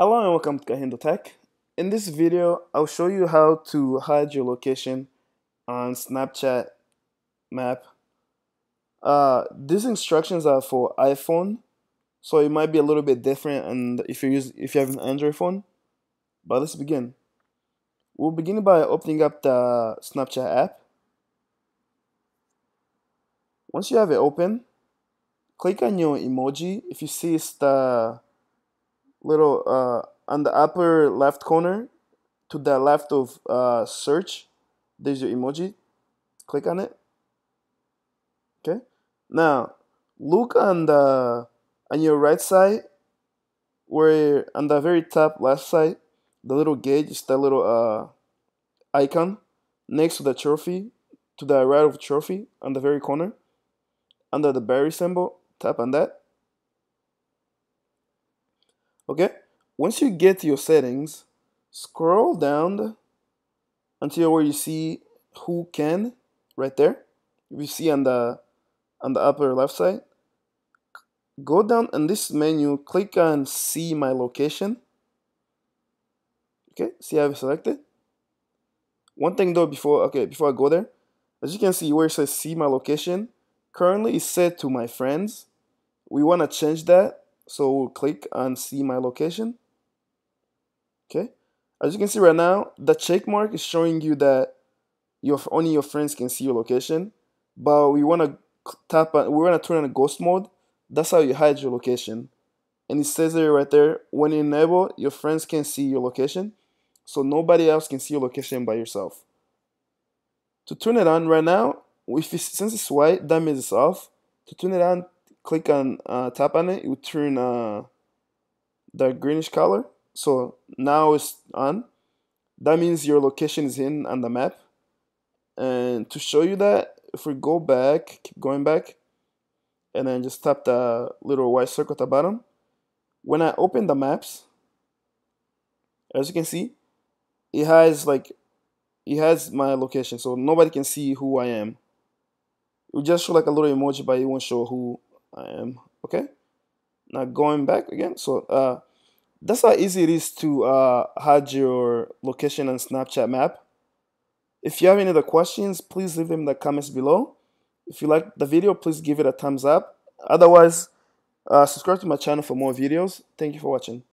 Hello and welcome to Kahindo Tech. In this video, I'll show you how to hide your location on Snapchat map. Uh, these instructions are for iPhone, so it might be a little bit different and if you use if you have an Android phone. But let's begin. We'll begin by opening up the Snapchat app. Once you have it open, click on your emoji. If you see it's the little uh, on the upper left corner to the left of uh, search, there's your emoji. Click on it. Okay. Now look on the on your right side where on the very top left side the little gauge is that little uh, icon next to the trophy to the right of the trophy on the very corner under the berry symbol tap on that okay? Once you get your settings scroll down until where you see who can right there. You see on the on the upper left side go down in this menu click on see my location. Okay? See I have selected? One thing though before okay before I go there as you can see where it says see my location currently it's set to my friends. We want to change that so we'll click on see my location. Okay. As you can see right now the check mark is showing you that your only your friends can see your location but we want to tap on we want to turn on ghost mode. That's how you hide your location. And it says there right there when you enable your friends can see your location. So nobody else can see your location by yourself. To turn it on right now if it's, since it's white that means it's off. To turn it on click on uh, tap on it it will turn uh, the greenish color. So now it's on. That means your location is in on the map. And to show you that if we go back keep going back and then just tap the little white circle at the bottom. When I open the maps as you can see it has like it has my location so nobody can see who I am. It will just show like a little emoji but it won't show who I am. Okay. Now going back again. So uh that's how easy it is to uh, hide your location on Snapchat map. If you have any other questions please leave them in the comments below. If you like the video please give it a thumbs up. Otherwise uh, subscribe to my channel for more videos. Thank you for watching